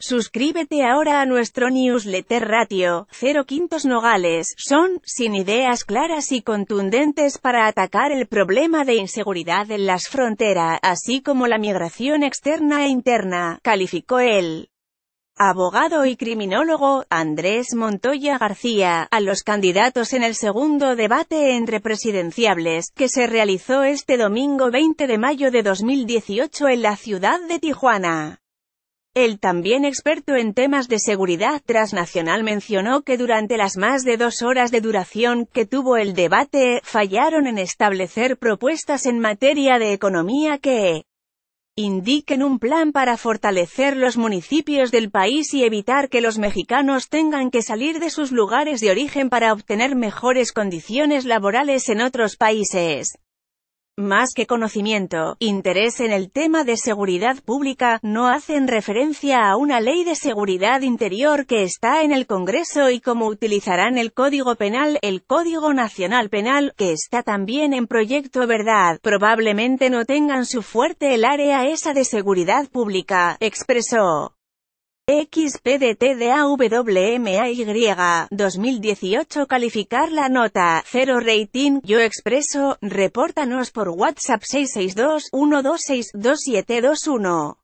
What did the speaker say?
Suscríbete ahora a nuestro newsletter Ratio, 0 Quintos Nogales, son, sin ideas claras y contundentes para atacar el problema de inseguridad en las fronteras, así como la migración externa e interna, calificó él abogado y criminólogo, Andrés Montoya García, a los candidatos en el segundo debate entre presidenciables, que se realizó este domingo 20 de mayo de 2018 en la ciudad de Tijuana. El también experto en temas de seguridad transnacional mencionó que durante las más de dos horas de duración que tuvo el debate, fallaron en establecer propuestas en materia de economía que indiquen un plan para fortalecer los municipios del país y evitar que los mexicanos tengan que salir de sus lugares de origen para obtener mejores condiciones laborales en otros países. Más que conocimiento, interés en el tema de seguridad pública, no hacen referencia a una ley de seguridad interior que está en el Congreso y cómo utilizarán el Código Penal, el Código Nacional Penal, que está también en proyecto verdad, probablemente no tengan su fuerte el área esa de seguridad pública, expresó. XPDTDAWMAY 2018 Calificar la nota. 0 rating. Yo expreso. Repórtanos por WhatsApp 662 126 2721